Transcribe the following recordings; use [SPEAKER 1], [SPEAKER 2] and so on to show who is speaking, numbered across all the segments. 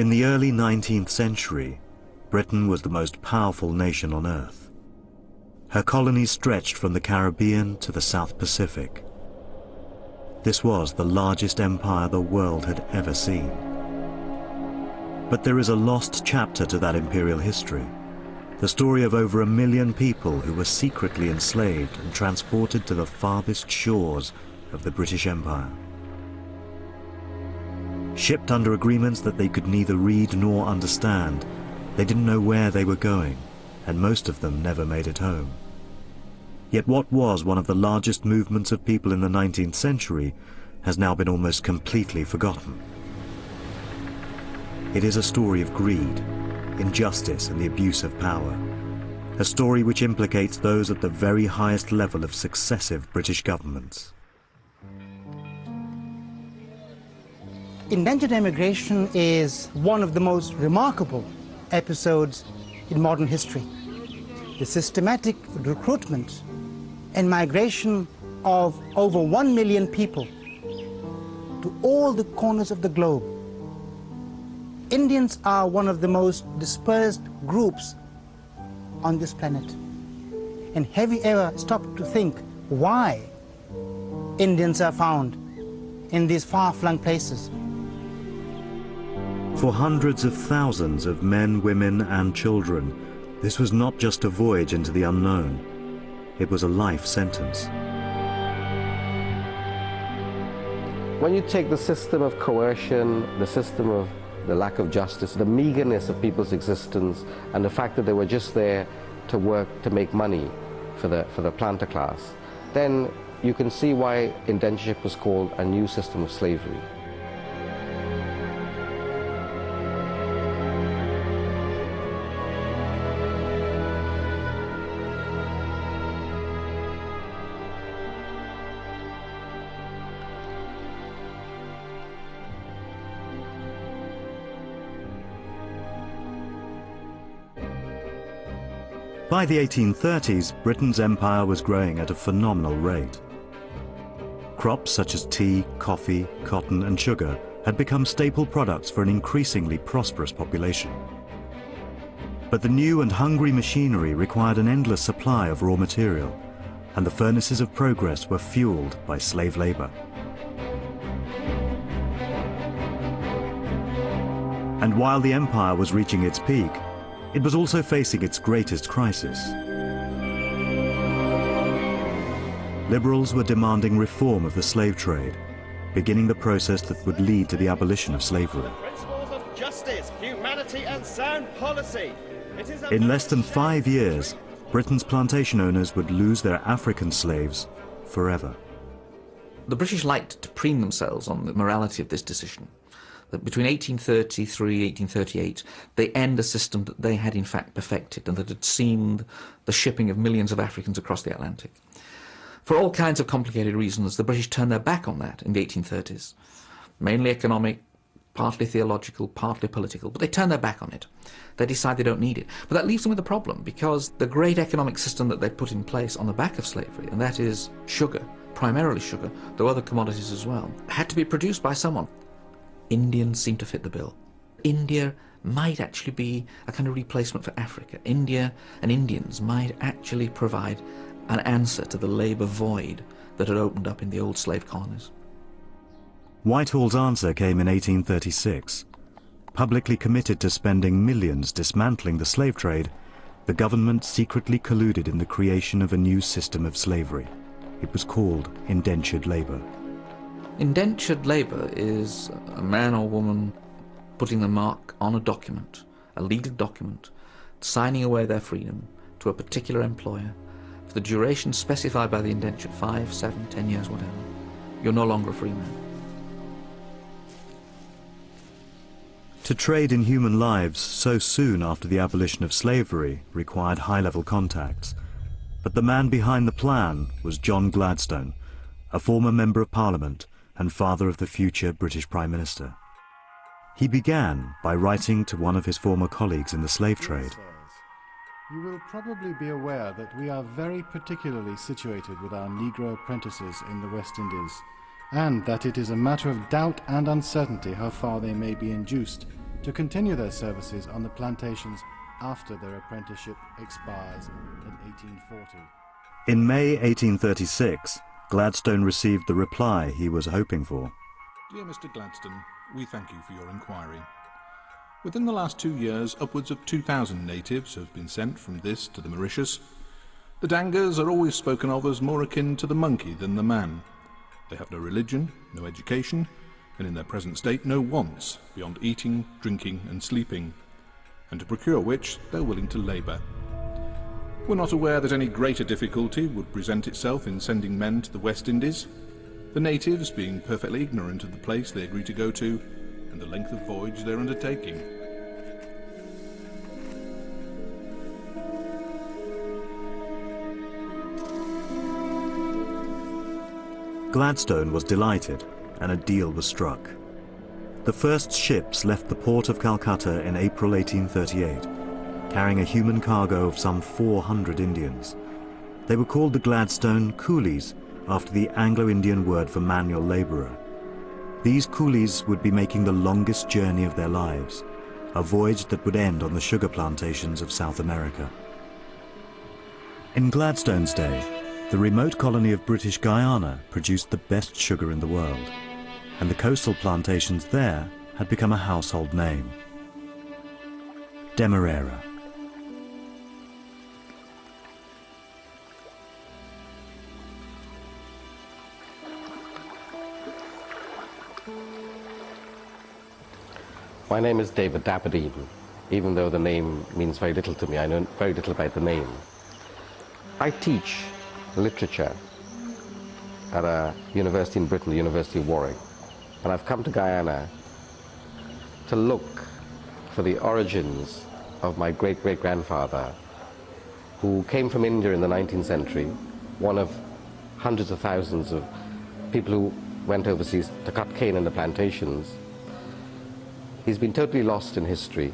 [SPEAKER 1] In the early 19th century, Britain was the most powerful nation on earth. Her colonies stretched from the Caribbean to the South Pacific. This was the largest empire the world had ever seen. But there is a lost chapter to that imperial history. The story of over a million people who were secretly enslaved and transported to the farthest shores of the British Empire. Shipped under agreements that they could neither read nor understand, they didn't know where they were going, and most of them never made it home. Yet what was one of the largest movements of people in the 19th century has now been almost completely forgotten. It is a story of greed, injustice and the abuse of power. A story which implicates those at the very highest level of successive British governments.
[SPEAKER 2] Indentured emigration is one of the most remarkable episodes in modern history. The systematic recruitment and migration of over one million people to all the corners of the globe. Indians are one of the most dispersed groups on this planet. And have you ever stopped to think why Indians are found in these far-flung places?
[SPEAKER 1] For hundreds of thousands of men, women and children, this was not just a voyage into the unknown. It was a life sentence.
[SPEAKER 3] When you take the system of coercion, the system of the lack of justice, the meagerness of people's existence, and the fact that they were just there to work to make money for the, for the planter class, then you can see why indentureship was called a new system of slavery.
[SPEAKER 1] By the 1830s, Britain's empire was growing at a phenomenal rate. Crops such as tea, coffee, cotton and sugar had become staple products for an increasingly prosperous population. But the new and hungry machinery required an endless supply of raw material, and the furnaces of progress were fueled by slave labor. And while the empire was reaching its peak, it was also facing its greatest crisis. Liberals were demanding reform of the slave trade, beginning the process that would lead to the abolition of slavery.
[SPEAKER 4] Of justice, humanity and sound policy.
[SPEAKER 1] In less than five years, Britain's plantation owners would lose their African slaves forever.
[SPEAKER 5] The British liked to preen themselves on the morality of this decision that between 1833 1838 they end a system that they had in fact perfected and that had seen the shipping of millions of Africans across the Atlantic. For all kinds of complicated reasons, the British turned their back on that in the 1830s, mainly economic, partly theological, partly political, but they turned their back on it. They decide they don't need it. But that leaves them with a problem because the great economic system that they put in place on the back of slavery, and that is sugar, primarily sugar, though other commodities as well, had to be produced by someone. Indians seem to fit the bill. India might actually be a kind of replacement for Africa. India and Indians might actually provide an answer to the labour void that had opened up in the old slave colonies.
[SPEAKER 1] Whitehall's answer came in 1836. Publicly committed to spending millions dismantling the slave trade, the government secretly colluded in the creation of a new system of slavery. It was called indentured labour.
[SPEAKER 5] Indentured labour is a man or woman putting the mark on a document, a legal document, signing away their freedom to a particular employer for the duration specified by the indenture, five, seven, ten years, whatever. You're no longer a free man.
[SPEAKER 1] To trade in human lives so soon after the abolition of slavery required high-level contacts. But the man behind the plan was John Gladstone, a former Member of Parliament and father of the future British Prime Minister. He began by writing to one of his former colleagues in the slave trade.
[SPEAKER 6] You will probably be aware that we are very particularly situated with our Negro apprentices in the West Indies, and that it is a matter of doubt and uncertainty how far they may be induced to continue their services on the plantations after their apprenticeship expires in 1840.
[SPEAKER 1] In May 1836, Gladstone received the reply he was hoping for.
[SPEAKER 7] Dear Mr. Gladstone, we thank you for your inquiry. Within the last two years, upwards of 2,000 natives have been sent from this to the Mauritius. The Dhangars are always spoken of as more akin to the monkey than the man. They have no religion, no education, and in their present state no wants beyond eating, drinking, and sleeping, and to procure which they're willing to labour. We're not aware that any greater difficulty would present itself in sending men to the West Indies, the natives being perfectly ignorant of the place they agree to go to and the length of voyage they're undertaking.
[SPEAKER 1] Gladstone was delighted, and a deal was struck. The first ships left the port of Calcutta in April 1838, carrying a human cargo of some 400 Indians. They were called the Gladstone Coolies, after the Anglo-Indian word for manual labourer. These coolies would be making the longest journey of their lives, a voyage that would end on the sugar plantations of South America. In Gladstone's day, the remote colony of British Guiana produced the best sugar in the world, and the coastal plantations there had become a household name. Demerara.
[SPEAKER 3] My name is David Dabydeen. Even though the name means very little to me, I know very little about the name. I teach literature at a university in Britain, the University of Warwick. And I've come to Guyana to look for the origins of my great-great-grandfather, who came from India in the 19th century, one of hundreds of thousands of people who went overseas to cut cane in the plantations He's been totally lost in history.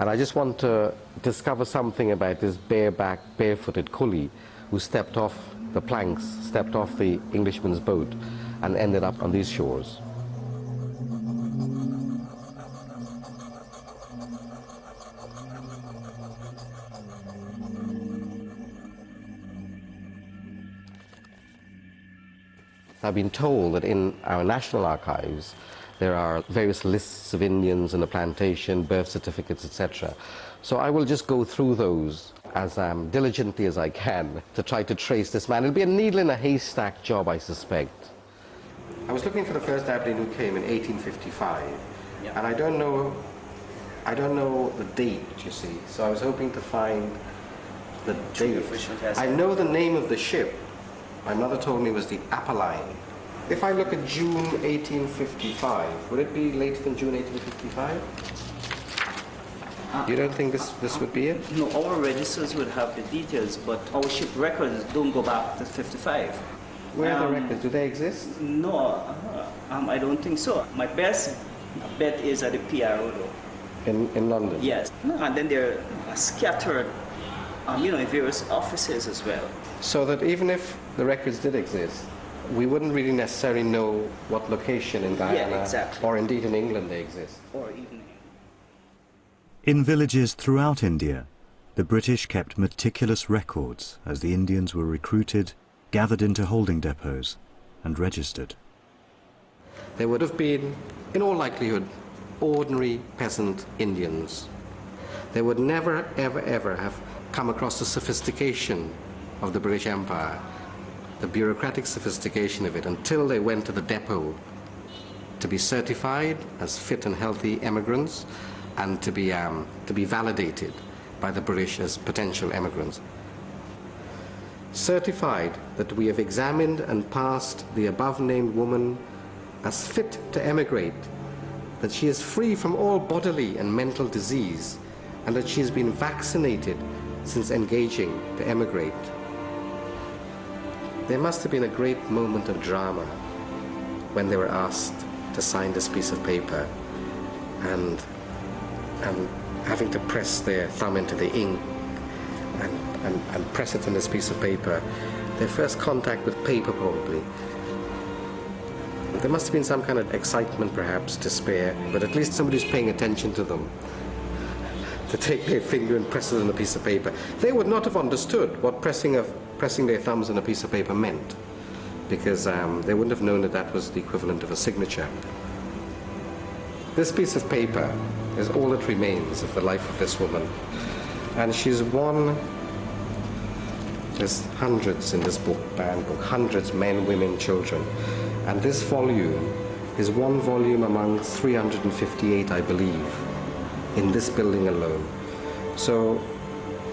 [SPEAKER 3] And I just want to discover something about this bareback, barefooted coolie who stepped off the planks, stepped off the Englishman's boat, and ended up on these shores. I've been told that in our national archives, there are various lists of Indians in the plantation, birth certificates, etc. So I will just go through those as um, diligently as I can to try to trace this man. It'll be a needle in a haystack job, I suspect. I was looking for the first Dabydeen who came in 1855, yeah. and I don't know, I don't know the date, you see. So I was hoping to find the date. I know the name of the ship. My mother told me it was the Apolline. If I look at June 1855, would it be later than June 1855? Uh, you don't think this, this would be it?
[SPEAKER 8] No, our registers would have the details, but our ship records don't go back to 55.
[SPEAKER 3] Where are um, the records? Do they exist?
[SPEAKER 8] No, uh, um, I don't think so. My best bet is at the PRO though.
[SPEAKER 3] In, in London?
[SPEAKER 8] Yes. And then they're scattered, um, you know, in various offices as well.
[SPEAKER 3] So that even if the records did exist, we wouldn't really necessarily know what location in Guyana
[SPEAKER 8] yeah, exactly.
[SPEAKER 3] or indeed in England they exist.
[SPEAKER 8] Or even
[SPEAKER 1] in villages throughout India, the British kept meticulous records as the Indians were recruited, gathered into holding depots, and registered.
[SPEAKER 3] There would have been, in all likelihood, ordinary peasant Indians. They would never, ever, ever have come across the sophistication of the British Empire the bureaucratic sophistication of it until they went to the depot to be certified as fit and healthy emigrants and to be, um, to be validated by the British as potential emigrants. Certified that we have examined and passed the above named woman as fit to emigrate, that she is free from all bodily and mental disease, and that she has been vaccinated since engaging to emigrate. There must have been a great moment of drama when they were asked to sign this piece of paper and, and having to press their thumb into the ink and, and, and press it on this piece of paper. Their first contact with paper probably. There must have been some kind of excitement, perhaps, despair, but at least somebody's paying attention to them. To take their finger and press it on a piece of paper. They would not have understood what pressing, of, pressing their thumbs on a piece of paper meant, because um, they wouldn't have known that that was the equivalent of a signature. This piece of paper is all that remains of the life of this woman. And she's one, there's hundreds in this book, banned book, hundreds, men, women, children. And this volume is one volume among 358, I believe, in this building alone. So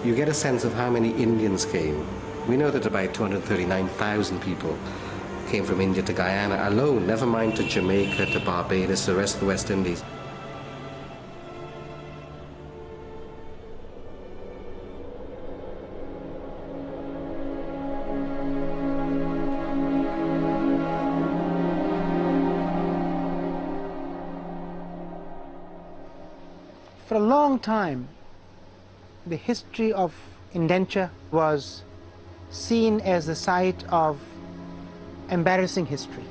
[SPEAKER 3] you get a sense of how many Indians came. We know that about 239,000 people came from India to Guyana alone, never mind to Jamaica, to Barbados, the rest of the West Indies.
[SPEAKER 2] For a long time, the history of indenture was seen as the site of embarrassing history.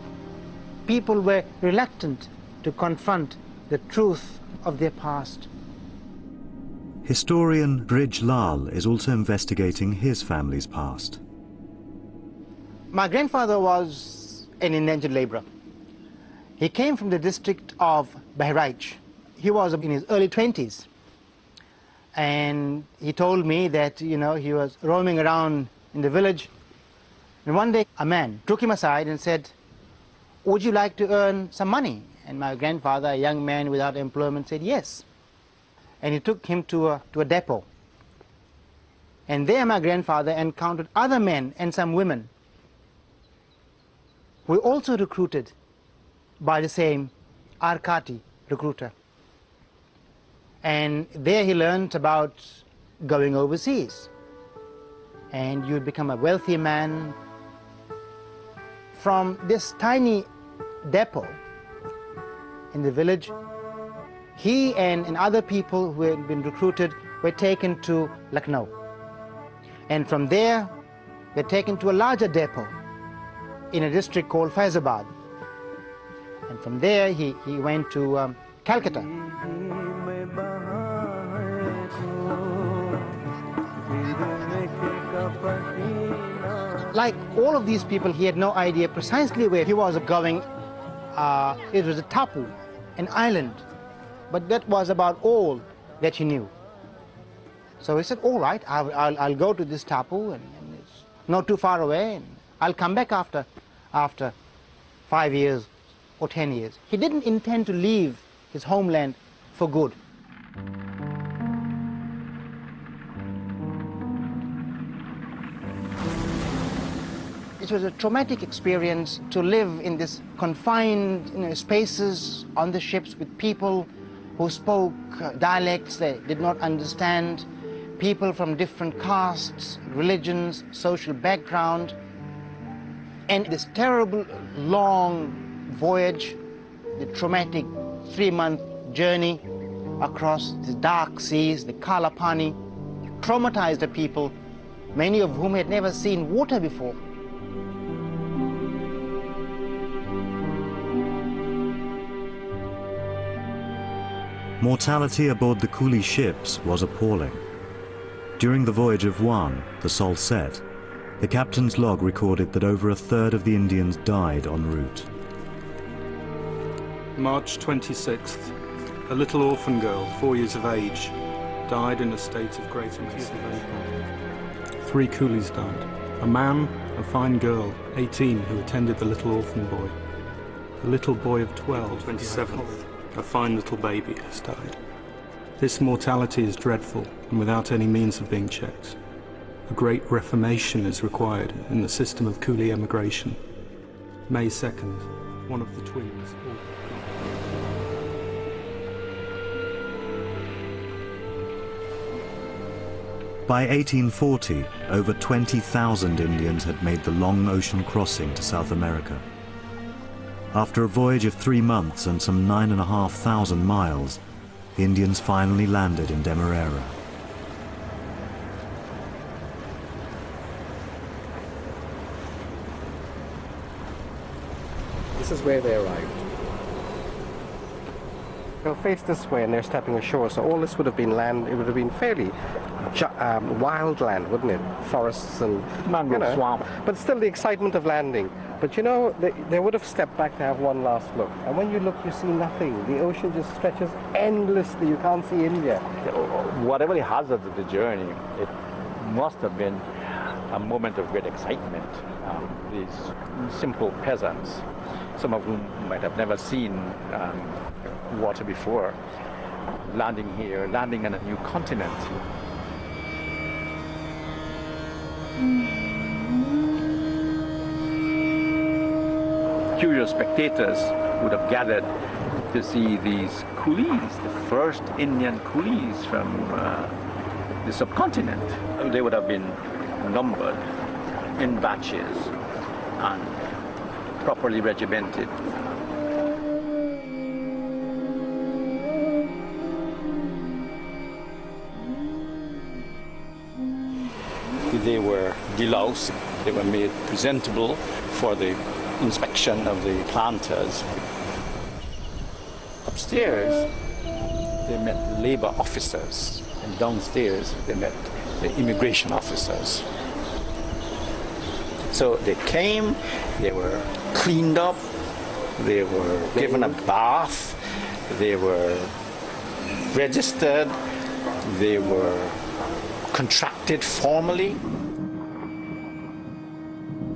[SPEAKER 2] People were reluctant to confront the truth of their past.
[SPEAKER 1] Historian Brij Lal is also investigating his family's past.
[SPEAKER 2] My grandfather was an indentured laborer. He came from the district of Bahraich. He was in his early 20s. And he told me that, you know, he was roaming around in the village. And one day a man took him aside and said, would you like to earn some money? And my grandfather, a young man without employment, said yes. And he took him to a, to a depot. And there my grandfather encountered other men and some women who were also recruited by the same Arkati recruiter. And there he learned about going overseas. And you'd become a wealthy man. From this tiny depot in the village, he and, and other people who had been recruited were taken to Lucknow. And from there, they're taken to a larger depot in a district called Faizabad. And from there, he, he went to um, Calcutta. Like all of these people, he had no idea precisely where he was going. Uh, it was a tapu, an island, but that was about all that he knew. So he said, all right, I'll, I'll, I'll go to this tapu, and, and, it's not too far away, and I'll come back after, after five years or ten years. He didn't intend to leave his homeland for good. It was a traumatic experience to live in this confined you know, spaces on the ships with people who spoke uh, dialects they did not understand, people from different castes, religions, social background. And this terrible long voyage, the traumatic three-month journey across the dark seas, the Kalapani, traumatized the people, many of whom had never seen water before.
[SPEAKER 1] Mortality aboard the coolie ships was appalling. During the voyage of one, the Salsette, the captain's log recorded that over a third of the Indians died en route.
[SPEAKER 9] March 26th, a little orphan girl, four years of age, died in a state of great emancipation. Three coolies died. A man, a fine girl, 18, who attended the little orphan boy. A little boy of 12, 27th, a fine little baby has died. This mortality is dreadful and without any means of being checked. A great reformation is required in the system of coolie emigration. May 2nd, one of the twins.
[SPEAKER 1] By 1840, over 20,000 Indians had made the long ocean crossing to South America. After a voyage of three months and some nine and a half thousand miles, the Indians finally landed in Demerara.
[SPEAKER 3] This is where they arrived. They'll face this way and they're stepping ashore, so all this would have been land, it would have been fairly um, wild land, wouldn't it? Forests and
[SPEAKER 10] mangrove you know, swamp.
[SPEAKER 3] But still the excitement of landing. But you know, they, they would have stepped back to have one last look. And when you look, you see nothing. The ocean just stretches endlessly. You can't see India.
[SPEAKER 10] Whatever the hazards of the journey, it must have been a moment of great excitement. Um, these simple peasants, some of whom might have never seen um, water before, landing here, landing on a new continent. Curious spectators would have gathered to see these coolies, the first Indian coolies from uh, the subcontinent. They would have been numbered in batches and properly regimented. They were deloused, they were made presentable for the inspection of the planters. Upstairs, they met labor officers, and downstairs, they met the immigration officers. So they came, they were cleaned up, they were given a bath, they were registered, they were contracted formally.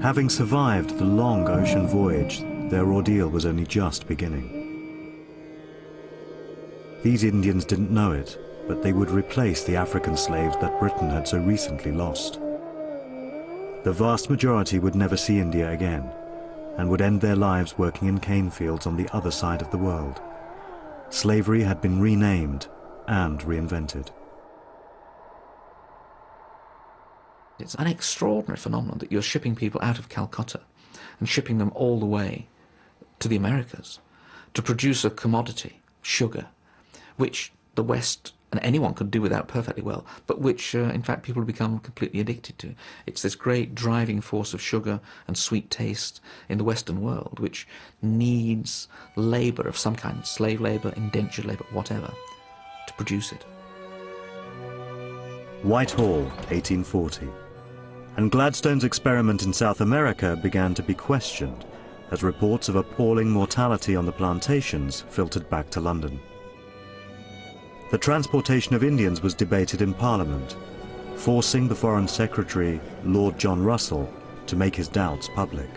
[SPEAKER 1] Having survived the long ocean voyage, their ordeal was only just beginning. These Indians didn't know it, but they would replace the African slaves that Britain had so recently lost. The vast majority would never see India again, and would end their lives working in cane fields on the other side of the world. Slavery had been renamed and reinvented.
[SPEAKER 5] It's an extraordinary phenomenon that you're shipping people out of Calcutta and shipping them all the way to the Americas to produce a commodity, sugar, which the West and anyone could do without perfectly well, but which, uh, in fact, people become completely addicted to. It's this great driving force of sugar and sweet taste in the Western world, which needs labour of some kind, slave labour, indentured labour, whatever, to produce it.
[SPEAKER 1] Whitehall, 1840. And Gladstone's experiment in South America began to be questioned as reports of appalling mortality on the plantations filtered back to London. The transportation of Indians was debated in Parliament, forcing the Foreign Secretary, Lord John Russell, to make his doubts public.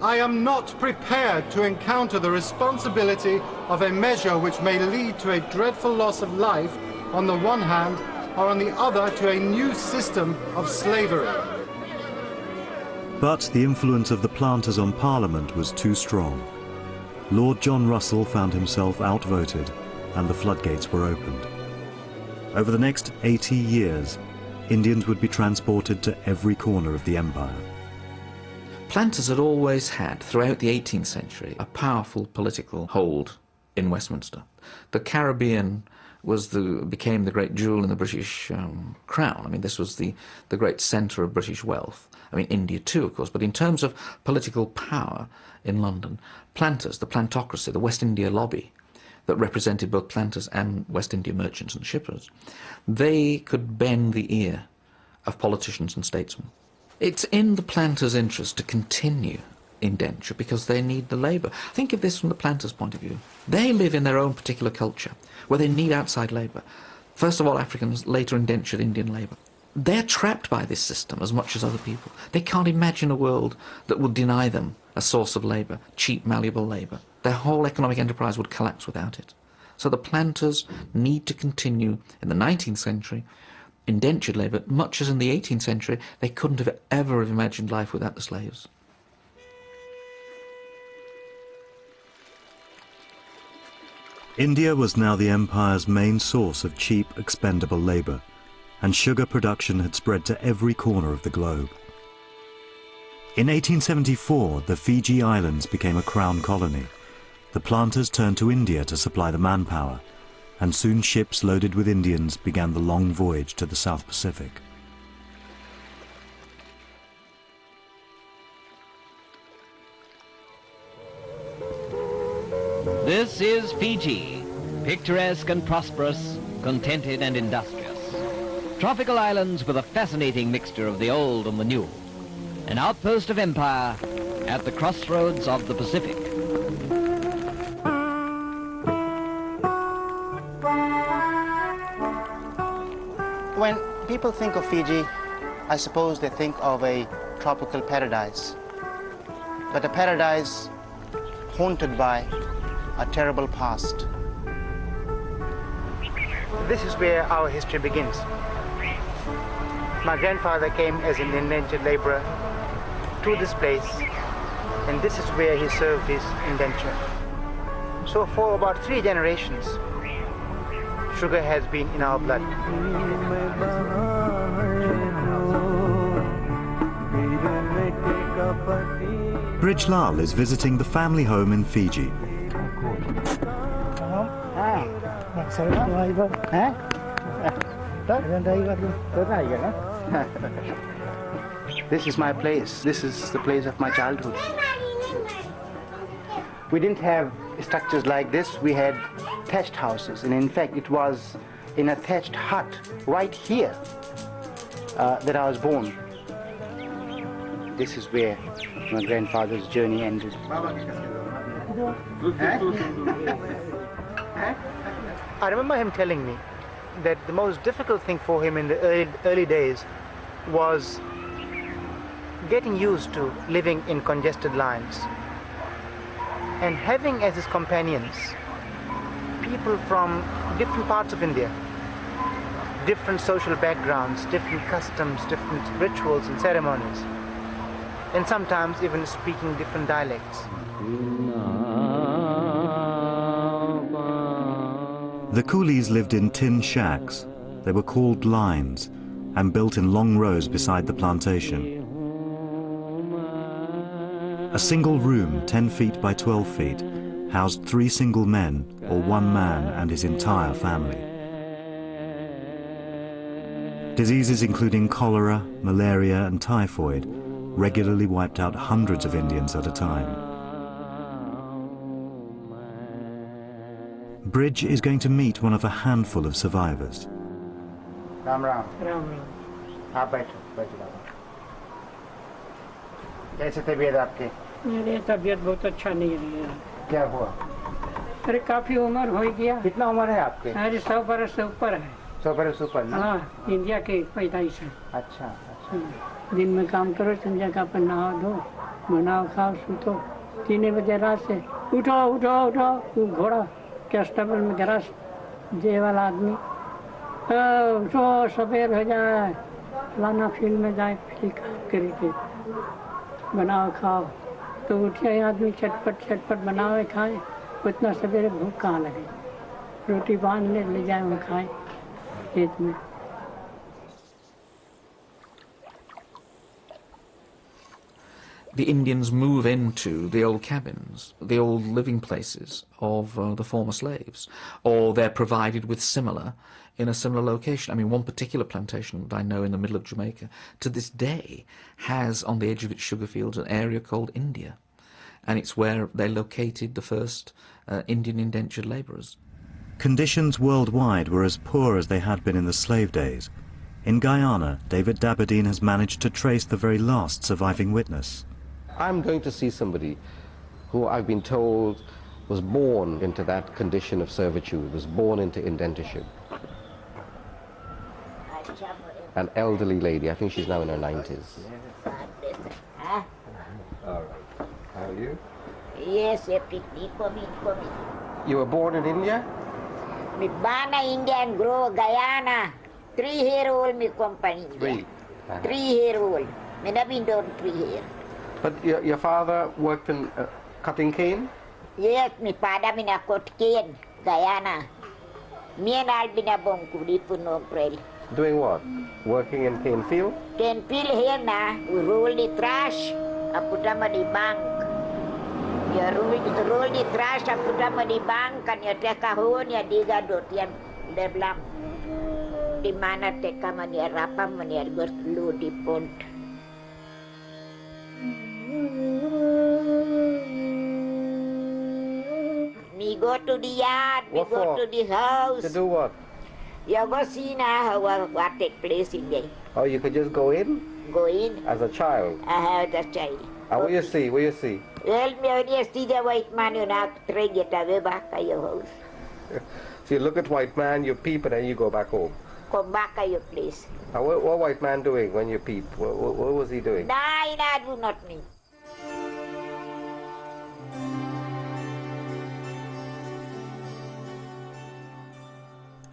[SPEAKER 6] I am not prepared to encounter the responsibility of a measure which may lead to a dreadful loss of life on the one hand, or on the other to a new system of slavery.
[SPEAKER 1] But the influence of the planters on Parliament was too strong. Lord John Russell found himself outvoted and the floodgates were opened. Over the next 80 years, Indians would be transported to every corner of the empire.
[SPEAKER 5] Planters had always had, throughout the 18th century, a powerful political hold in Westminster. The Caribbean was the, became the great jewel in the British um, crown. I mean, this was the, the great centre of British wealth. I mean, India too, of course, but in terms of political power in London, planters, the plantocracy, the West India lobby, that represented both planters and West India merchants and shippers, they could bend the ear of politicians and statesmen. It's in the planters' interest to continue indenture because they need the labour. Think of this from the planters' point of view. They live in their own particular culture where they need outside labour. First of all, Africans, later indentured Indian labour. They're trapped by this system as much as other people. They can't imagine a world that would deny them a source of labour, cheap, malleable labour. Their whole economic enterprise would collapse without it. So the planters need to continue in the 19th century indentured labour, much as in the 18th century they couldn't have ever imagined life without the slaves.
[SPEAKER 1] India was now the empire's main source of cheap, expendable labour, and sugar production had spread to every corner of the globe. In 1874, the Fiji Islands became a crown colony. The planters turned to India to supply the manpower, and soon ships loaded with Indians began the long voyage to the South Pacific.
[SPEAKER 11] This is Fiji, picturesque and prosperous, contented and industrious. Tropical islands with a fascinating mixture of the old and the new. An outpost of empire at the crossroads of the Pacific.
[SPEAKER 2] When people think of Fiji, I suppose they think of a tropical paradise. But a paradise haunted by a terrible past. This is where our history begins. My grandfather came as an indentured laborer to this place, and this is where he served his indenture. So for about three generations, sugar has been in our blood.
[SPEAKER 1] Brij Lal is visiting the family home in Fiji.
[SPEAKER 2] This is my place. This is the place of my childhood. We didn't have structures like this. We had thatched houses. And in fact, it was in a thatched hut right here uh, that I was born. This is where my grandfather's journey ended. I remember him telling me that the most difficult thing for him in the early, early days was getting used to living in congested lines and having as his companions people from different parts of India, different social backgrounds, different customs, different rituals and ceremonies, and sometimes even speaking different dialects.
[SPEAKER 1] The coolies lived in tin shacks. They were called lines and built in long rows beside the plantation. A single room, 10 feet by 12 feet, housed three single men or one man and his entire family. Diseases including cholera, malaria and typhoid regularly wiped out hundreds of Indians at a time. Bridge is going to meet one of a handful of survivors.
[SPEAKER 2] Ram Ram.
[SPEAKER 12] Ram Ram
[SPEAKER 2] आप बैठो बैठो बाबा। कैसे तबीयत आपके?
[SPEAKER 12] मेरी तबीयत बहुत अच्छा नहीं रही है।
[SPEAKER 2] क्या हुआ?
[SPEAKER 12] अरे काफ़ी उम्र हो गया।
[SPEAKER 2] कितना उम्र है आपके?
[SPEAKER 12] अरे सौ बरस से ऊपर है।
[SPEAKER 2] सौ बरस ऊपर
[SPEAKER 12] हाँ इंडिया के पैदाइश है।
[SPEAKER 2] अच्छा
[SPEAKER 12] हाँ, दिन में काम करो संध्या का अपन नहाओ धो बनाओ खाओ सूतो। तीन बजे रात से उठो उठो उठो वो कैस्टेबल में घर जे वाला आदमी। तो उठो सवेर हो जाए लाना फ़ील्ड में जाए, फिर काम करके बनाओ, खाओ। तो उठिए आदमी, चटपट चटपट बनावे खाए। उतना सवेरे भूख कहाँ लगे। रोटी बाँध ले ले जाए वो खाए। खेत में।
[SPEAKER 5] The Indians move into the old cabins, the old living places of uh, the former slaves, or they're provided with similar in a similar location. I mean, one particular plantation that I know in the middle of Jamaica to this day has on the edge of its sugar fields an area called India, and it's where they located the first uh, Indian indentured labourers.
[SPEAKER 1] Conditions worldwide were as poor as they had been in the slave days. In Guyana, David Dabydeen has managed to trace the very last surviving witness.
[SPEAKER 3] I'm going to see somebody who I've been told was born into that condition of servitude, was born into indentureship. An elderly lady, I think she's now in her 90s.
[SPEAKER 13] Huh?
[SPEAKER 3] All right. How are you?
[SPEAKER 13] Yes, a picnic coming, coming.
[SPEAKER 3] You were born in India?
[SPEAKER 13] Me Bana India and grow Guyana. Three year old me company.
[SPEAKER 3] Three. Uh-huh.
[SPEAKER 13] Three year old. Me not been done three year.
[SPEAKER 3] But your, your father worked in uh, cutting cane?
[SPEAKER 13] Yes, my father me na kot cane, Guyana. Me and I'll be na bongku di puno prel.
[SPEAKER 3] Doing what? Working in cane field?
[SPEAKER 13] Cane field here na, we roll the trash, I put them on the bank. You roll, you roll the trash, I put them on the bank, and you take a hone, you dig a dot, you leblam. Di mana take a man, you wrap them, and you go load the pond. Me go to the yard, we
[SPEAKER 3] What
[SPEAKER 13] go
[SPEAKER 3] for?
[SPEAKER 13] to the house.
[SPEAKER 3] To do what?
[SPEAKER 13] You go see now how, what, what take place in there.
[SPEAKER 3] Oh, you could just go in
[SPEAKER 13] Go in,
[SPEAKER 3] as a child.
[SPEAKER 13] I have a child.
[SPEAKER 3] And what you see? What you see?
[SPEAKER 13] Well, me only see the white man, you know, try get away back to your house.
[SPEAKER 3] So you look at white man, you peep, and then you go back home.
[SPEAKER 13] Come back to your place.
[SPEAKER 3] And what, what white man doing when you peep? What, what, what was he doing?
[SPEAKER 13] Nah, nah, do not me.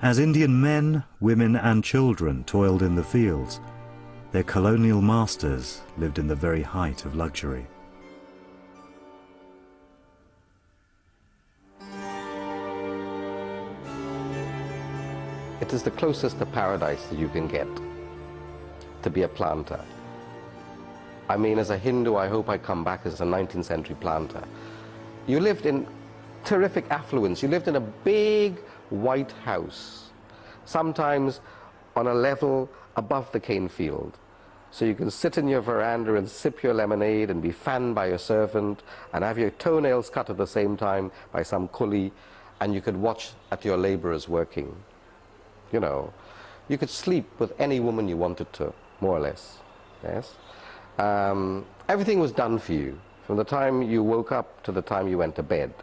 [SPEAKER 1] As Indian men, women and children toiled in the fields, their colonial masters lived in the very height of luxury.
[SPEAKER 3] It is the closest to paradise that you can get to be a planter. I mean, as a Hindu, I hope I come back as a 19th century planter. You lived in terrific affluence. You lived in a big white house, sometimes on a level above the cane field. So you can sit in your veranda and sip your lemonade and be fanned by your servant and have your toenails cut at the same time by some coolie, and you could watch at your laborers working. You know, you could sleep with any woman you wanted to, more or less. Yes? Um, everything was done for you from the time you woke up to the time you went to bed.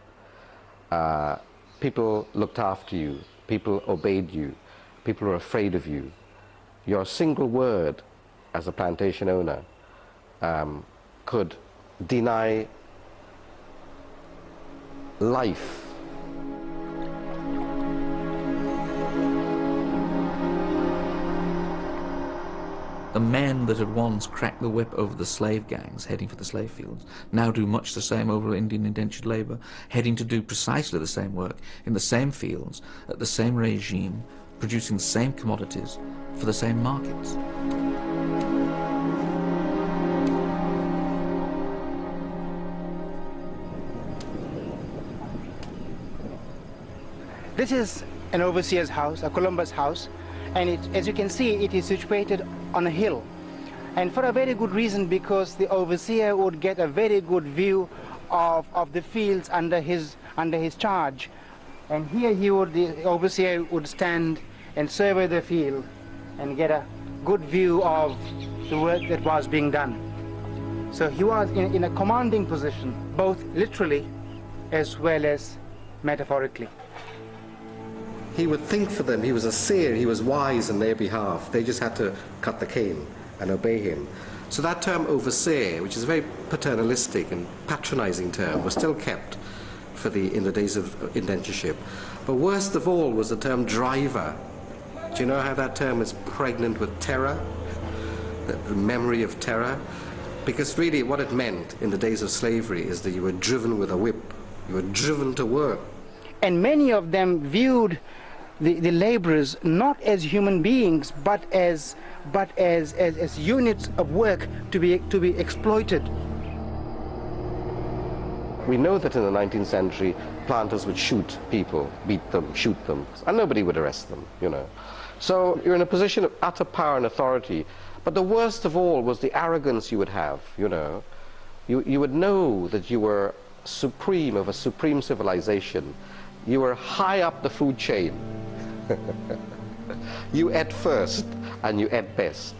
[SPEAKER 3] Uh, people looked after you, people obeyed you, people were afraid of you. Your single word as a plantation owner um, could deny life
[SPEAKER 5] The men that had once cracked the whip over the slave gangs heading for the slave fields now do much the same over Indian indentured labour, heading to do precisely the same work in the same fields, at the same regime, producing the same commodities for the same markets.
[SPEAKER 2] This is an overseer's house, a Columbus house, and it, as you can see, it is situated on a hill. And for a very good reason, because the overseer would get a very good view of, of the fields under his, under his charge. And here he would, the overseer would stand and survey the field and get a good view of the work that was being done. So he was in, in a commanding position, both literally as well as metaphorically.
[SPEAKER 3] He would think for them. He was a seer. He was wise in their behalf. They just had to cut the cane and obey him. So that term overseer, which is a very paternalistic and patronizing term, was still kept for the, in the days of indentureship. But worst of all was the term driver. Do you know how that term is pregnant with terror? The, memory of terror? Because really what it meant in the days of slavery is that you were driven with a whip. You were driven to work.
[SPEAKER 2] And many of them viewed the, the laborers not as human beings, but as, but as, as, as units of work to be, to be exploited.
[SPEAKER 3] We know that in the 19th century, planters would shoot people, beat them, shoot them, and nobody would arrest them, you know. So you're in a position of utter power and authority. But the worst of all was the arrogance you would have, you know. You, you would know that you were supreme of a supreme civilization. You were high up the food chain. you ate first and you ate best.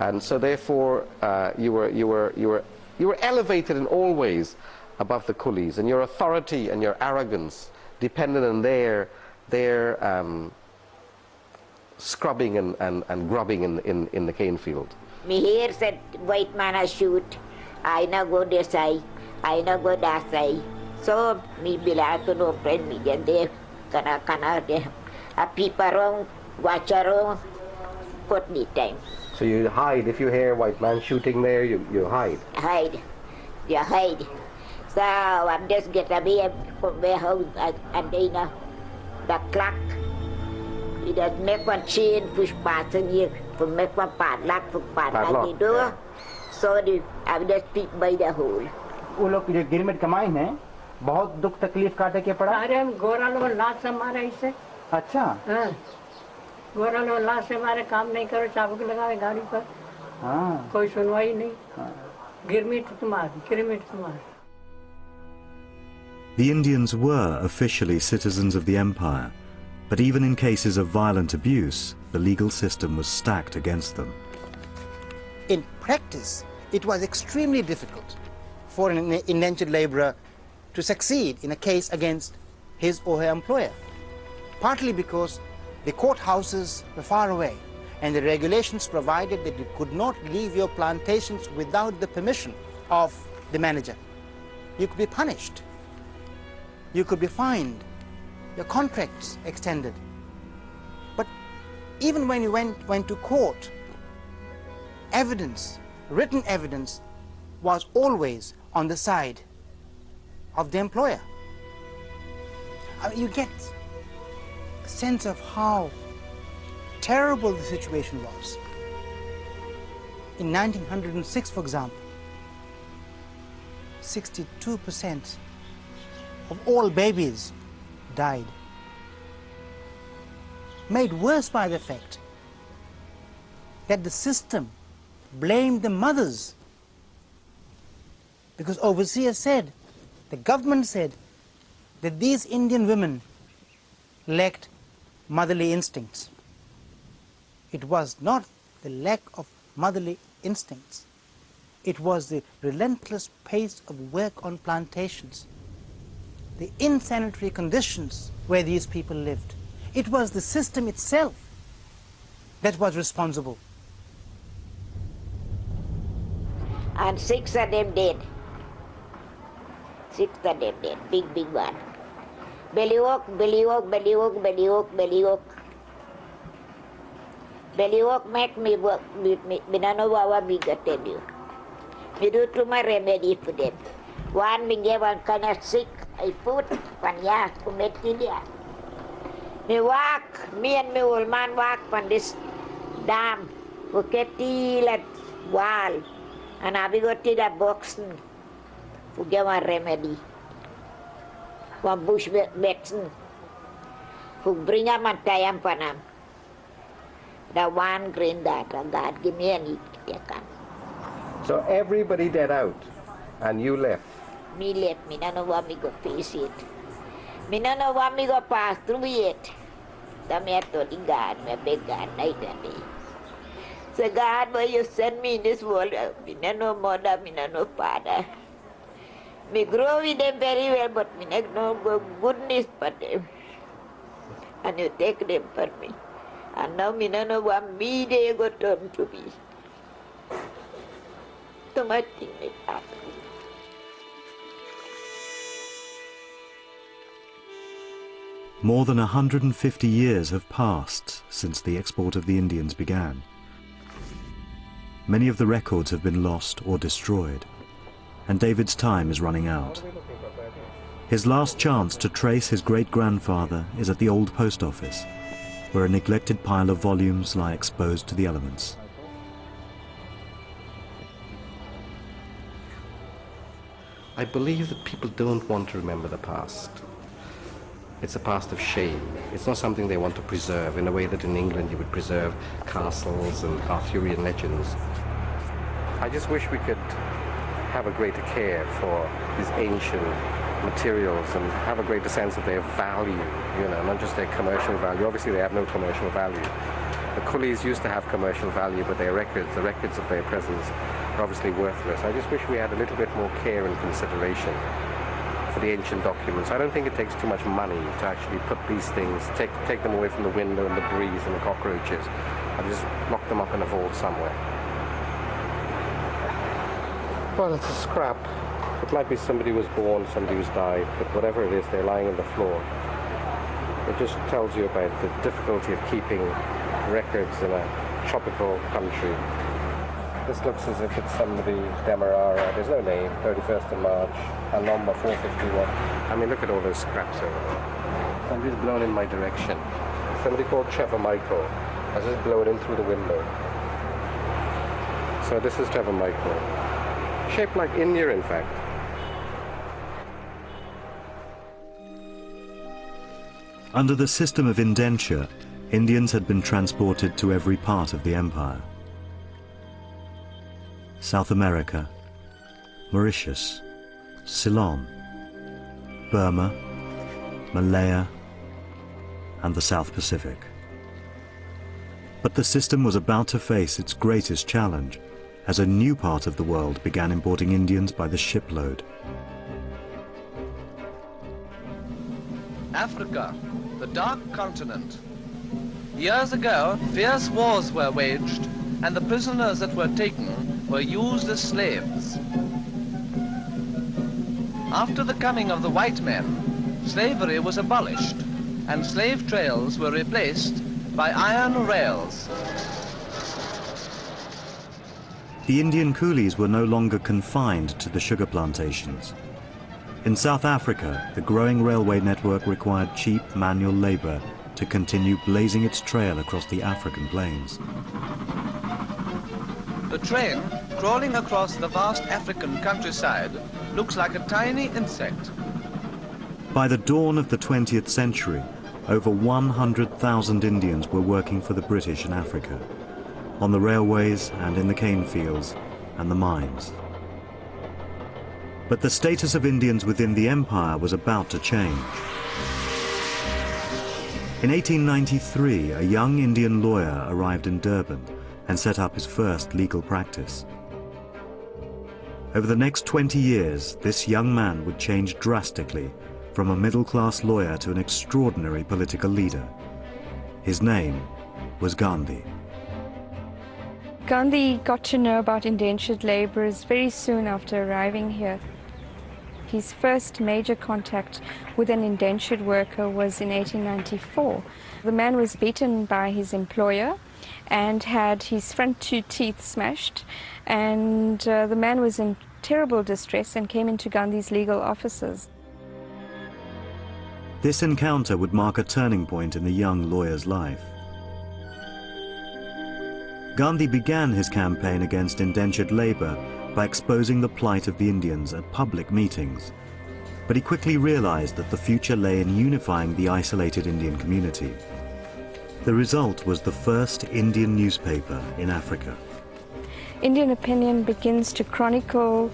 [SPEAKER 3] And so therefore uh, you, were, you, were, you, were, you were elevated in all ways above the coolies. And your authority and your arrogance depended on their, their um, scrubbing and, and, and grubbing in, in, in the cane field.
[SPEAKER 13] Me hear said white man a shoot. I no go this side. I no go that side. So me bila to no friend me then there. Kana kana there. A peep around, watch around, put me time.
[SPEAKER 3] So you hide. If you hear white man shooting there, you, you hide.
[SPEAKER 13] Hide. You hide. So I'm just get away from my house and, and then uh, the clock. It does make one chain push past and you for make one part lock for part
[SPEAKER 2] Padlock,
[SPEAKER 13] and do. So the, I'm just peep by the hole.
[SPEAKER 2] वो लोग जो गिरमिट कमाई हैं बहुत दुख तकलीफ़ काटे के पड़ा
[SPEAKER 12] अरे हम गोरा लोग लाश मारे इसे
[SPEAKER 2] अच्छा
[SPEAKER 12] हाँ गोरा लोग लाश से मारे काम नहीं करो चाबुक लगावे गाड़ी पर
[SPEAKER 2] हाँ
[SPEAKER 12] कोई सुनवाई नहीं गिरमिट तुम्हारी गिरमिट तुम्हारी
[SPEAKER 1] The Indians were officially citizens of the empire, but even in cases of violent abuse, the legal system was stacked against them.
[SPEAKER 2] In practice, it was extremely difficult for an indentured laborer to succeed in a case against his or her employer, partly because the courthouses were far away and the regulations provided that you could not leave your plantations without the permission of the manager. You could be punished. You could be fined. Your contracts extended. But even when you went, went to court, evidence, written evidence, was always on the side of the employer. I mean, you get sense of how terrible the situation was. In 1906, for example, 62% of all babies died. Made worse by the fact that the system blamed the mothers because overseers said, the government said, that these Indian women lacked motherly instincts. It was not the lack of motherly instincts. It was the relentless pace of work on plantations, the insanitary conditions where these people lived. It was the system itself that was responsible.
[SPEAKER 13] And six of them dead. Six of them dead, big, big one. Beliok, Beliok, Beliok, Beliok, Beliok. Beliok make me me don't know what me got tell you. Me do to my remedy for them. One me get one kind sick, I put one ya to make tilia. Me walk, me and me old man walk on this dam, we get the wall, and I be go to the box, we get one remedy. One bush medicine, we bring up my tayam panam. The one green that God give me any can.
[SPEAKER 3] So everybody dead out, and you left.
[SPEAKER 13] Me left, me don't know what me go face it. Me don't know what me go pass through it. So me I told God, me beg God night and day. So God, why you send me in this world? Me don't know mother, me don't know father. Me grow with them very well, but me not know goodness for them. And you take them for me. And now me don't know what me they go turn to be. Too much thing me pass.
[SPEAKER 1] More than 150 years have passed since the export of the Indians began. Many of the records have been lost or destroyed, and David's time is running out. His last chance to trace his great-grandfather is at the old post office, where a neglected pile of volumes lie exposed to the elements.
[SPEAKER 3] I believe that people don't want to remember the past. It's a past of shame. It's not something they want to preserve in a way that in England you would preserve castles and Arthurian legends. I just wish we could have a greater care for these ancient materials and have a greater sense of their value, you know, not just their commercial value. Obviously, they have no commercial value. The coolies used to have commercial value, but their records, the records of their presence, are obviously worthless. I just wish we had a little bit more care and consideration for the ancient documents. I don't think it takes too much money to actually put these things, take, take them away from the window and the breeze and the cockroaches, and just lock them up in a vault somewhere. Well, it's a scrap. It might be somebody was born, somebody was died, but whatever it is, they're lying on the floor. It just tells you about the difficulty of keeping records in a tropical country. This looks as if it's somebody, Demerara, there's no name, 31st of March, number 451. I mean, look at all those scraps over there. Somebody's blown in my direction. Somebody called Trevor Michael has just blown in through the window. So this is Trevor Michael. Shaped like India, in fact.
[SPEAKER 1] Under the system of indenture, Indians had been transported to every part of the empire. South America, Mauritius, Ceylon, Burma, Malaya, and the South Pacific. But the system was about to face its greatest challenge as a new part of the world began importing Indians by the shipload.
[SPEAKER 14] Africa, the dark continent. Years ago, fierce wars were waged, and the prisoners that were taken were used as slaves. After the coming of the white men, slavery was abolished, and slave trails were replaced by iron rails.
[SPEAKER 1] The Indian coolies were no longer confined to the sugar plantations. In South Africa, the growing railway network required cheap manual labor to continue blazing its trail across the African plains.
[SPEAKER 14] The train, crawling across the vast African countryside, looks like a tiny insect.
[SPEAKER 1] By the dawn of the 20th century, over 100,000 Indians were working for the British in Africa on the railways and in the cane fields and the mines. But the status of Indians within the empire was about to change. In 1893, a young Indian lawyer arrived in Durban and set up his first legal practice. Over the next 20 years, this young man would change drastically from a middle-class lawyer to an extraordinary political leader. His name was Gandhi.
[SPEAKER 15] Gandhi got to know about indentured laborers very soon after arriving here. His first major contact with an indentured worker was in 1894. The man was beaten by his employer and had his front two teeth smashed and uh, the man was in terrible distress and came into Gandhi's legal offices.
[SPEAKER 1] This encounter would mark a turning point in the young lawyer's life. Gandhi began his campaign against indentured labor by exposing the plight of the Indians at public meetings. But he quickly realized that the future lay in unifying the isolated Indian community. The result was the first Indian newspaper in Africa.
[SPEAKER 15] Indian Opinion begins to chronicle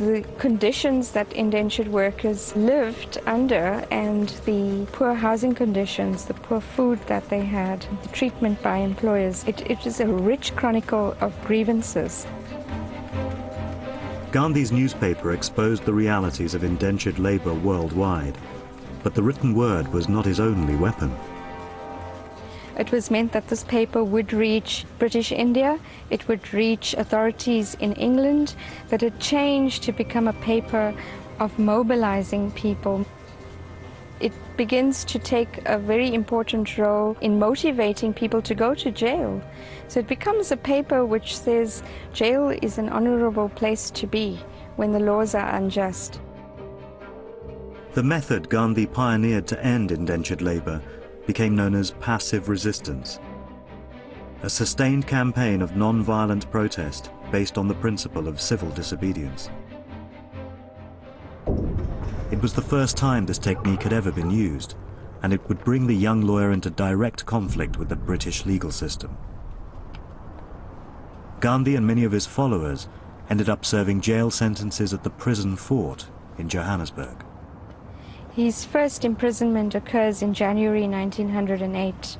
[SPEAKER 15] the conditions that indentured workers lived under and the poor housing conditions, the poor food that they had, the treatment by employers. It, it is a rich chronicle of grievances.
[SPEAKER 1] Gandhi's newspaper exposed the realities of indentured labor worldwide, but the written word was not his only weapon.
[SPEAKER 15] It was meant that this paper would reach British India, it would reach authorities in England, that it changed to become a paper of mobilizing people. It begins to take a very important role in motivating people to go to jail. So it becomes a paper which says jail is an honorable place to be when the laws are unjust.
[SPEAKER 1] The method Gandhi pioneered to end indentured labor became known as passive resistance, a sustained campaign of non-violent protest based on the principle of civil disobedience. It was the first time this technique had ever been used, and it would bring the young lawyer into direct conflict with the British legal system. Gandhi and many of his followers ended up serving jail sentences at the prison fort in Johannesburg.
[SPEAKER 15] His first imprisonment occurs in January 1908.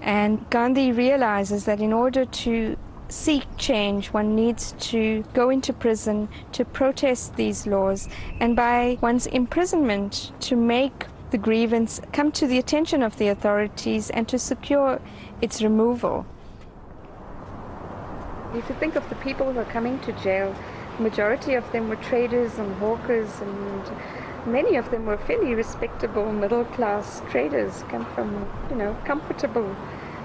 [SPEAKER 15] And Gandhi realizes that in order to seek change, one needs to go into prison to protest these laws, and by one's imprisonment, to make the grievance come to the attention of the authorities and to secure its removal. If you think of the people who are coming to jail, the majority of them were traders and hawkers and many of them were fairly respectable middle class traders, come from, you know, comfortable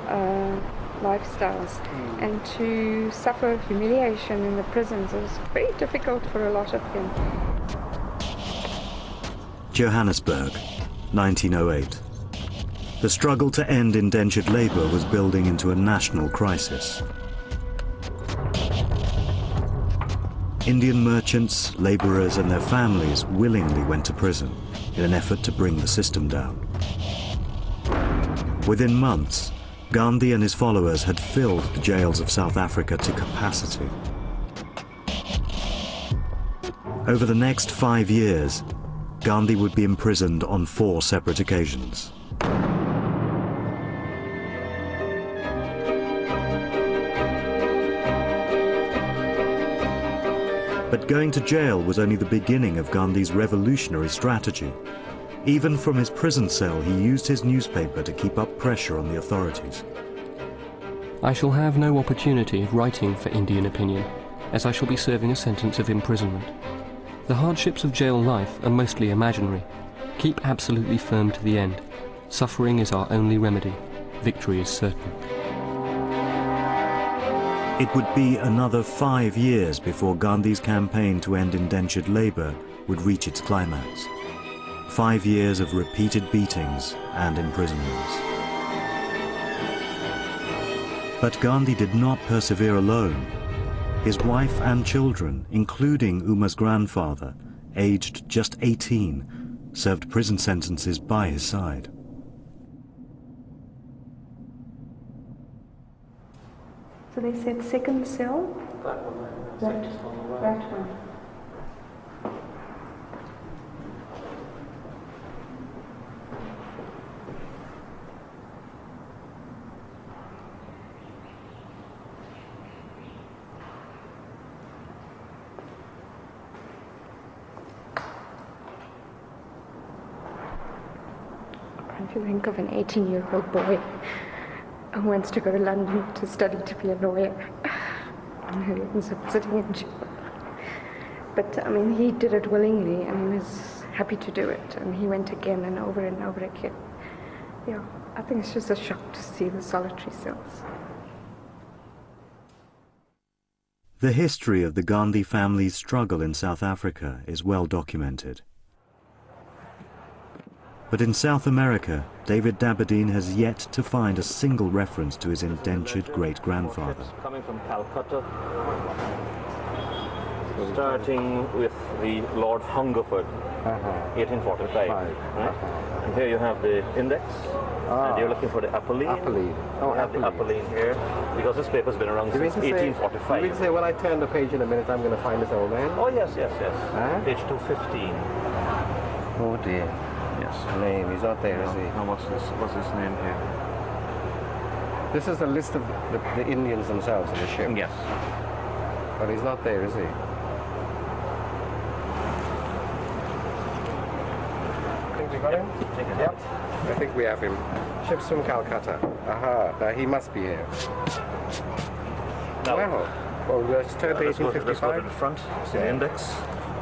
[SPEAKER 15] uh, lifestyles. Mm. And to suffer humiliation in the prisons was very difficult for a lot of them.
[SPEAKER 1] Johannesburg, 1908. The struggle to end indentured labor was building into a national crisis. Indian merchants, laborers and their families willingly went to prison in an effort to bring the system down. Within months, Gandhi and his followers had filled the jails of South Africa to capacity. Over the next five years, Gandhi would be imprisoned on four separate occasions. But going to jail was only the beginning of Gandhi's revolutionary strategy. Even from his prison cell, he used his newspaper to keep up pressure on the authorities.
[SPEAKER 16] I shall have no opportunity of writing for Indian opinion, as I shall be serving a sentence of imprisonment. The hardships of jail life are mostly imaginary. Keep absolutely firm to the end. Suffering is our only remedy. Victory is certain.
[SPEAKER 1] It would be another five years before Gandhi's campaign to end indentured labour would reach its climax. Five years of repeated beatings and imprisonments. But Gandhi did not persevere alone. His wife and children, including Uma's grandfather, aged just 18, served prison sentences by his side.
[SPEAKER 15] So they said second cell? That one. That, that one. If you think of an 18 year old boy who wants to go to London to study to be a lawyer and who ends up sitting in jail. But I mean, he did it willingly and he was happy to do it, and he went again and over and over again. Yeah, I think it's just a shock to see the solitary cells.
[SPEAKER 1] The history of the Gandhi family's struggle in South Africa is well documented. But in South America, David Dabydeen has yet to find a single reference to his indentured great-grandfather.
[SPEAKER 17] Coming from Calcutta, starting with the Lord Hungerford, uh-huh. 1845. Right? Uh-huh. And here you have the index, ah. and you're looking for the Apolline.
[SPEAKER 3] Apolline. Oh,
[SPEAKER 17] you have the Apolline here, because this paper's been around
[SPEAKER 3] You
[SPEAKER 17] since
[SPEAKER 3] to say-
[SPEAKER 17] 1845.
[SPEAKER 3] You mean to say when I turn the page in a minute, I'm going to find this old man?
[SPEAKER 17] Oh, yes, yes, yes.
[SPEAKER 3] Huh?
[SPEAKER 17] Page 215.
[SPEAKER 3] Oh dear. Name, he's not there, is he?
[SPEAKER 17] Now, what's his, what's this name here?
[SPEAKER 3] This is a list of the, the Indians themselves in the ship.
[SPEAKER 17] Yes.
[SPEAKER 3] But he's not there, is he? Think we got him? Yep. I think we have him. Ships from Calcutta. Aha, now he must be here.
[SPEAKER 17] Now,
[SPEAKER 3] wow. Well, let's turn to
[SPEAKER 17] let's go to- let's go to the front. See the index?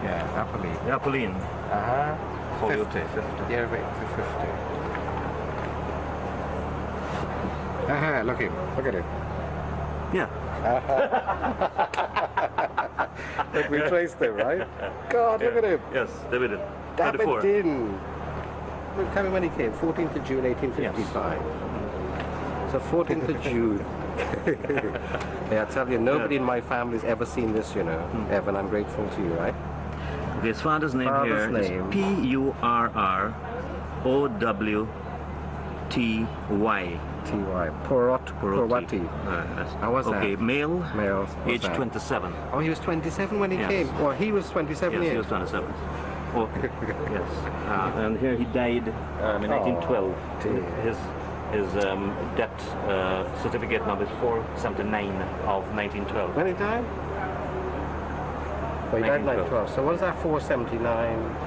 [SPEAKER 3] Yeah, Apolline.
[SPEAKER 17] Apolline.
[SPEAKER 3] Uh-huh.
[SPEAKER 17] Folio
[SPEAKER 3] 50.
[SPEAKER 17] 50.
[SPEAKER 3] Yeah, wait, to 50. Aha, look him. Look at him.
[SPEAKER 17] Yeah.
[SPEAKER 3] look, we traced him, right? God, look at him.
[SPEAKER 17] Yes, David. 34.
[SPEAKER 3] Dabadin. Look, tell me when he came. 14th of June, 1855. So 14th of June. yeah, I tell you, nobody in my family's ever seen this, you know.
[SPEAKER 17] Hmm.
[SPEAKER 3] Evan, I'm grateful to you, right?
[SPEAKER 17] His father's name
[SPEAKER 3] Father's
[SPEAKER 17] here is
[SPEAKER 3] name.
[SPEAKER 17] P U R R O W T Y.
[SPEAKER 3] T Y. Porot Porwati. How was that?
[SPEAKER 17] okay, male,
[SPEAKER 3] Male.
[SPEAKER 17] age
[SPEAKER 3] that?
[SPEAKER 17] 27.
[SPEAKER 3] Oh, he was 27 when he
[SPEAKER 17] Yes.
[SPEAKER 3] came. Well, he was 27
[SPEAKER 17] Yes, he was 27. Okay, yes. Uh, and here he died um, in
[SPEAKER 3] Oh,
[SPEAKER 17] 1912.
[SPEAKER 3] dear.
[SPEAKER 17] His his um, death uh, certificate number is 479 of 1912.
[SPEAKER 3] When he died? Died in
[SPEAKER 17] 1912.
[SPEAKER 3] 1912. So what is that? 479,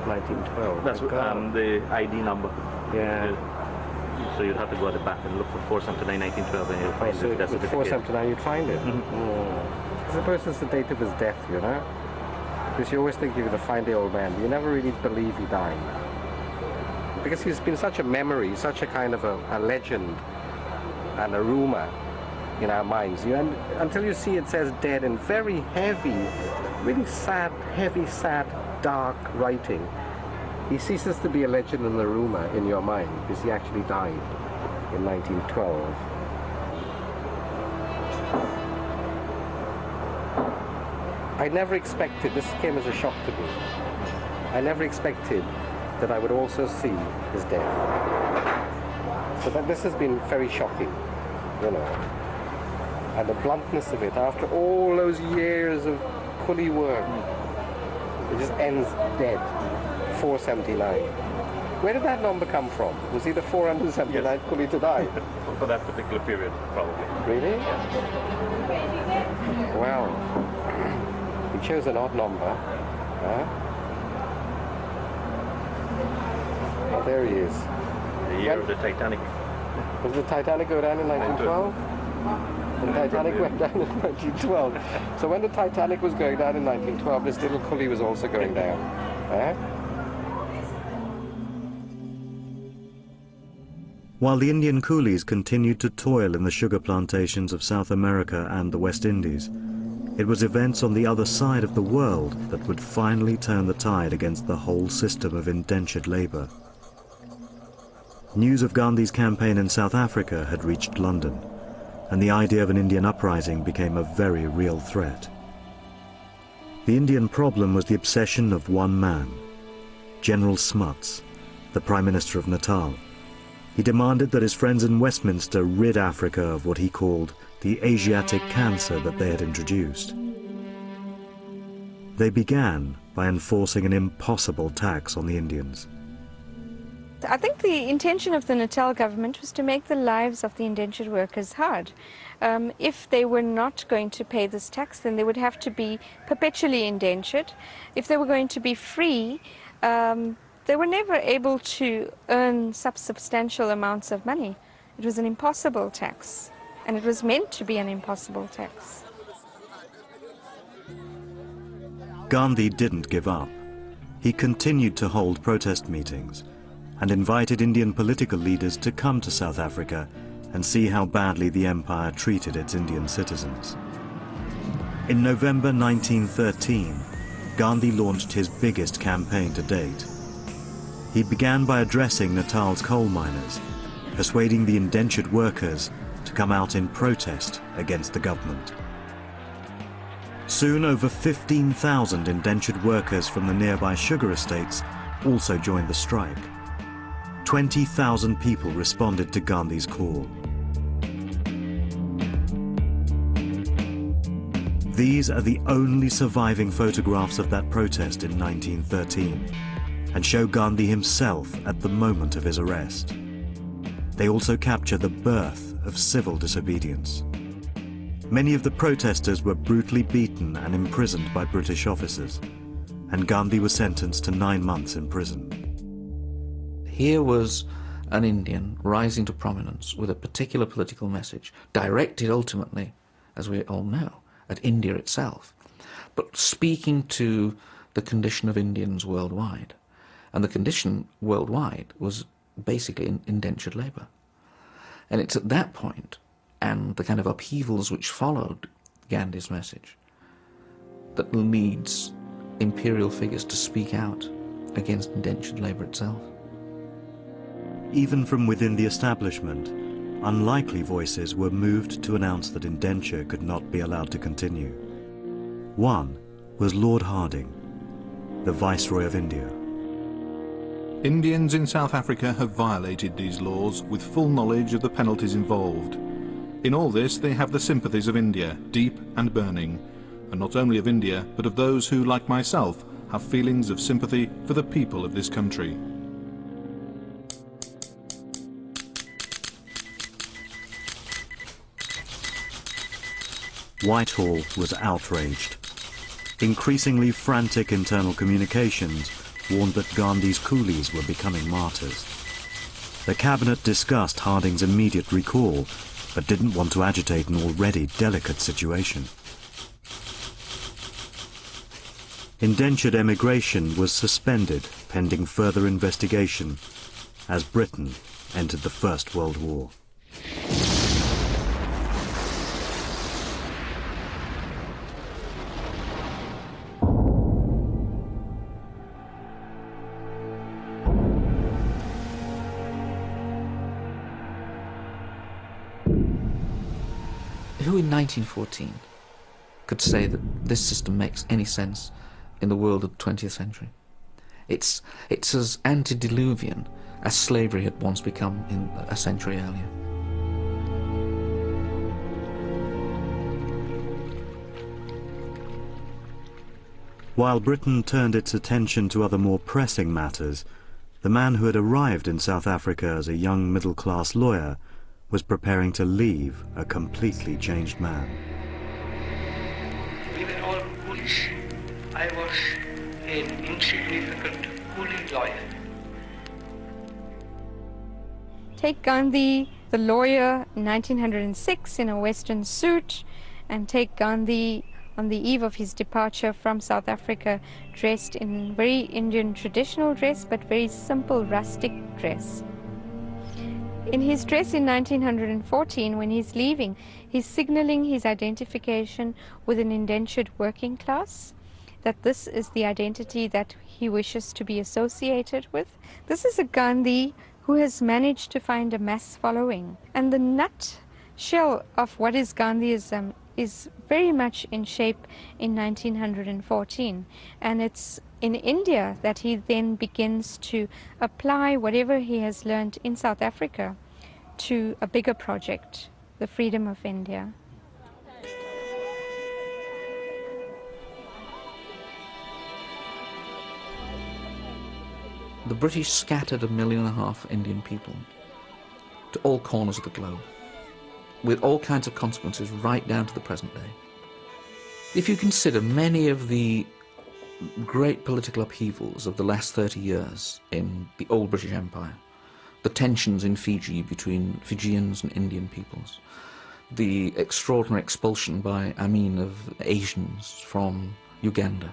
[SPEAKER 3] 1912.
[SPEAKER 17] That's um, the ID number.
[SPEAKER 3] Yeah.
[SPEAKER 17] So you'd have to go at the back and look for 479 1912 and you'll
[SPEAKER 3] Oh,
[SPEAKER 17] find
[SPEAKER 3] so
[SPEAKER 17] death
[SPEAKER 3] with 479 you'd find it? Oh. I suppose it's the date of his death, you know? Because you always think you're going to find the old man. You never really believe he died. Because he's been such a memory, such a kind of a, a legend and a rumor in our minds. You, and, until you see it says dead in very heavy, really sad, heavy, sad, dark writing, he ceases to be a legend and a rumor in your mind because he actually died in 1912. I never expected, this came as a shock to me, I never expected that I would also see his death. So that this has been very shocking, you know. And the bluntness of it, after all those years of coolie work, It just ends dead. 479. Where did that number come from? Was he the 479th yes. coolie to die?
[SPEAKER 17] For that particular period, probably.
[SPEAKER 3] Really? Well, he chose an odd number. Huh? Oh, there he is.
[SPEAKER 17] The year when, of the Titanic.
[SPEAKER 3] Was the Titanic go down in 1912? The Titanic went down in 1912. so when the Titanic was going down in 1912, this little coolie was also going down. Eh?
[SPEAKER 1] While the Indian coolies continued to toil in the sugar plantations of South America and the West Indies, it was events on the other side of the world that would finally turn the tide against the whole system of indentured labor. News of Gandhi's campaign in South Africa had reached London, and the idea of an Indian uprising became a very real threat. The Indian problem was the obsession of one man, General Smuts, the Prime Minister of Natal. He demanded that his friends in Westminster rid Africa of what he called the Asiatic cancer that they had introduced. They began by enforcing an impossible tax on the Indians.
[SPEAKER 15] I think the intention of the Natal government was to make the lives of the indentured workers hard. Um, if they were not going to pay this tax, then they would have to be perpetually indentured. If they were going to be free, um, they were never able to earn substantial amounts of money. It was an impossible tax, and it was meant to be an impossible tax.
[SPEAKER 1] Gandhi didn't give up. He continued to hold protest meetings and invited Indian political leaders to come to South Africa and see how badly the empire treated its Indian citizens. In November 1913, Gandhi launched his biggest campaign to date. He began by addressing Natal's coal miners, persuading the indentured workers to come out in protest against the government. Soon over 15,000 indentured workers from the nearby sugar estates also joined the strike. 20,000 people responded to Gandhi's call. These are the only surviving photographs of that protest in 1913 and show Gandhi himself at the moment of his arrest. They also capture the birth of civil disobedience. Many of the protesters were brutally beaten and imprisoned by British officers, and Gandhi was sentenced to nine months in prison.
[SPEAKER 5] Here was an Indian rising to prominence with a particular political message, directed ultimately, as we all know, at India itself, but speaking to the condition of Indians worldwide. And the condition worldwide was basically indentured labour. And it's at that point, and the kind of upheavals which followed Gandhi's message, that leads imperial figures to speak out against indentured labour itself.
[SPEAKER 1] Even from within the establishment, unlikely voices were moved to announce that indenture could not be allowed to continue. One was Lord Hardinge, the Viceroy of India.
[SPEAKER 7] Indians in South Africa have violated these laws with full knowledge of the penalties involved. In all this, they have the sympathies of India, deep and burning, and not only of India, but of those who, like myself, have feelings of sympathy for the people of this country.
[SPEAKER 1] Whitehall was outraged. Increasingly frantic internal communications warned that Gandhi's coolies were becoming martyrs. The cabinet discussed Hardinge's immediate recall, but didn't want to agitate an already delicate situation. Indentured emigration was suspended pending further investigation as Britain entered the First World War.
[SPEAKER 5] 1914 could say that this system makes any sense in the world of the 20th century? It's, it's as antediluvian as slavery had once become in a century earlier.
[SPEAKER 1] While Britain turned its attention to other more pressing matters, the man who had arrived in South Africa as a young middle-class lawyer was preparing to leave a completely changed man.
[SPEAKER 18] We were all foolish. I was an insignificant coolie lawyer.
[SPEAKER 15] Take Gandhi, the lawyer, in 1906 in a western suit, and take Gandhi on the eve of his departure from South Africa, dressed in very Indian traditional dress, but very simple rustic dress. In his dress in 1914, when he's leaving, he's signaling his identification with an indentured working class, that this is the identity that he wishes to be associated with. This is a Gandhi who has managed to find a mass following. And the nutshell of what is Gandhiism is very much in shape in 1914. And it's in India that he then begins to apply whatever he has learned in South Africa to a bigger project, the freedom of India.
[SPEAKER 5] The British scattered a million and a half Indian people to all corners of the globe, with all kinds of consequences right down to the present day. If you consider many of the great political upheavals of the last 30 years in the old British Empire, the tensions in Fiji between Fijians and Indian peoples, the extraordinary expulsion by Amin of Asians from Uganda,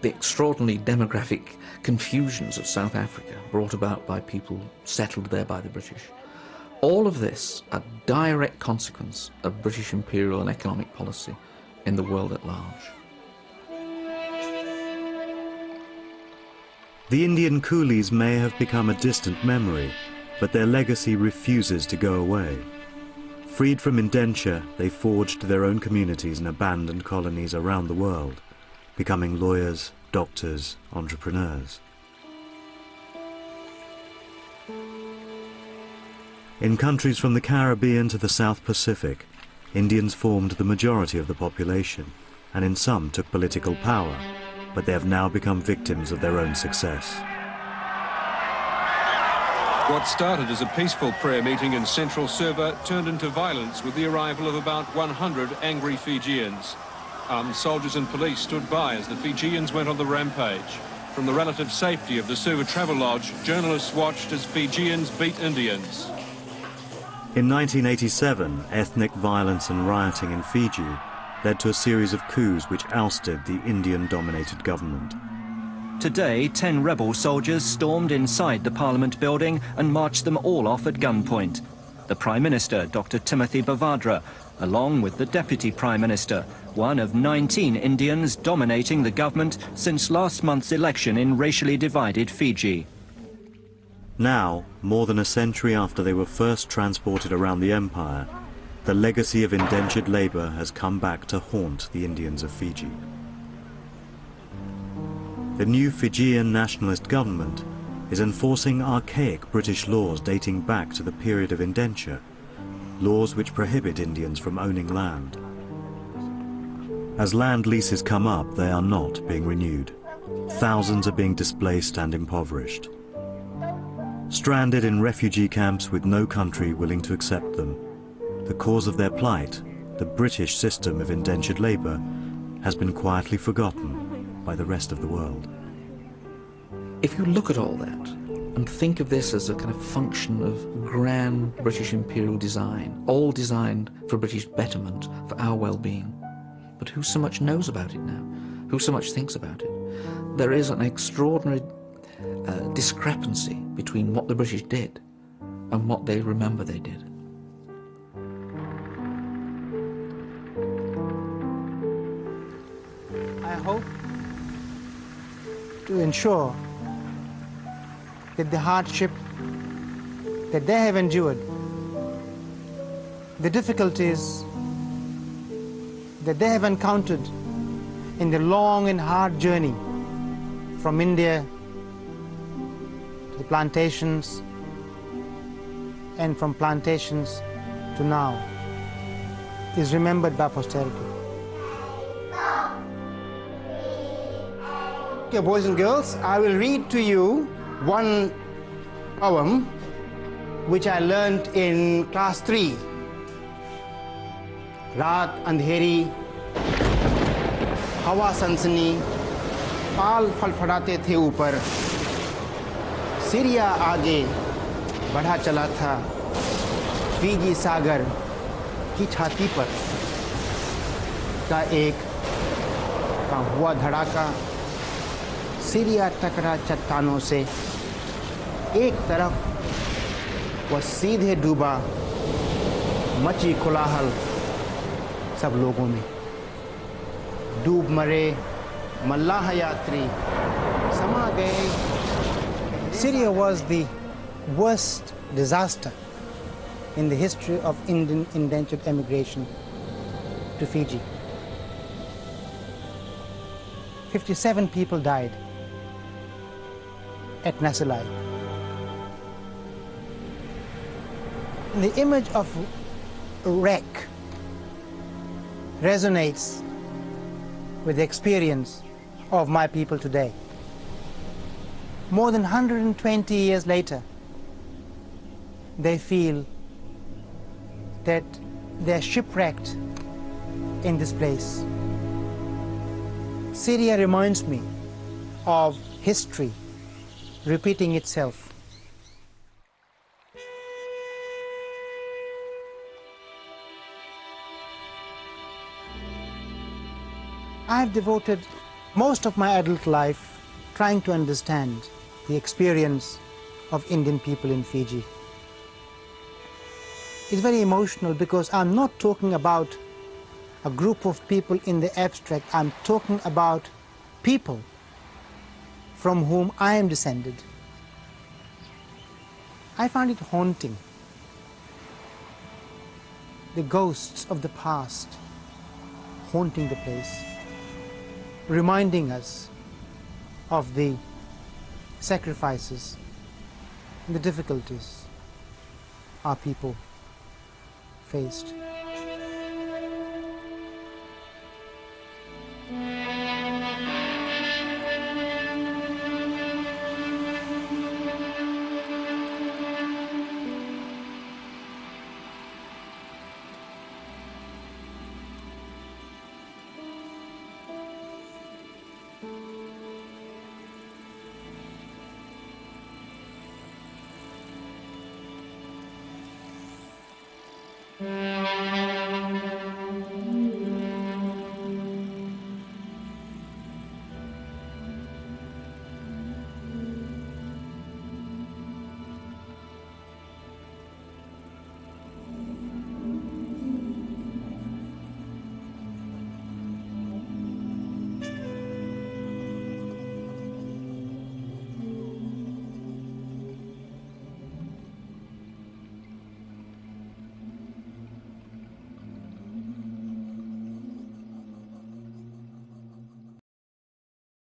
[SPEAKER 5] the extraordinary demographic confusions of South Africa brought about by people settled there by the British. All of this a direct consequence of British imperial and economic policy in the world at large.
[SPEAKER 1] The Indian coolies may have become a distant memory, but their legacy refuses to go away. Freed from indenture, they forged their own communities in abandoned colonies around the world, becoming lawyers, doctors, entrepreneurs. In countries from the Caribbean to the South Pacific, Indians formed the majority of the population, and in some took political power, but they have now become victims of their own success.
[SPEAKER 19] What started as a peaceful prayer meeting in central Suva turned into violence with the arrival of about 100 angry Fijians. Armed soldiers and police stood by as the Fijians went on the rampage. From the relative safety of the Suva Travel Lodge, journalists watched as Fijians beat Indians.
[SPEAKER 1] In 1987, ethnic violence and rioting in Fiji led to a series of coups which ousted the Indian-dominated government.
[SPEAKER 20] Today, 10 rebel soldiers stormed inside the Parliament building and marched them all off at gunpoint. The Prime Minister, Dr. Timothy Bavadra, along with the Deputy Prime Minister, one of 19 Indians dominating the government since last month's election in racially divided Fiji.
[SPEAKER 1] Now, more than a century after they were first transported around the empire, the legacy of indentured labour has come back to haunt the Indians of Fiji. The new Fijian nationalist government is enforcing archaic British laws dating back to the period of indenture, laws which prohibit Indians from owning land. As land leases come up, they are not being renewed. Thousands are being displaced and impoverished. Stranded in refugee camps with no country willing to accept them, the cause of their plight, the British system of indentured labour, has been quietly forgotten by the rest of the world.
[SPEAKER 5] If you look at all that and think of this as a kind of function of grand British imperial design, all designed for British betterment, for our well-being, but who so much knows about it now? Who so much thinks about it? There is an extraordinary uh, discrepancy between what the British did and what they remember they did.
[SPEAKER 2] Hope to ensure that the hardship that they have endured, the difficulties that they have encountered in the long and hard journey from India to the plantations and from plantations to now is remembered by posterity. Okay, boys and girls, I will read to you one poem which I learned in class 3. रात अंधेरी हवा सनसनी पाल फड़फड़ाते थे ऊपर Syria आगे बढ़ा चला था Fiji सागर की छाती पर का एक का हुआ धड़ाका सीरिया टकरा चट्टानों से। एक तरफ़ वह सीधे डूबा, मची कोलाहल सब लोगों में। डूब मरे मल्लाह यात्री, समा गए। Syria was the worst disaster in the history of Indian indentured immigration to Fiji 57 people died. At Nasilai. The image of wreck resonates with the experience of my people today. More than 120 years later, they feel that they're shipwrecked in this place. Syria reminds me of history repeating itself. I've devoted most of my adult life trying to understand the experience of Indian people in Fiji. It's very emotional because I'm not talking about a group of people in the abstract. I'm talking about people from whom I am descended. I find it haunting. The ghosts of the past haunting the place, reminding us of the sacrifices and the difficulties our people faced.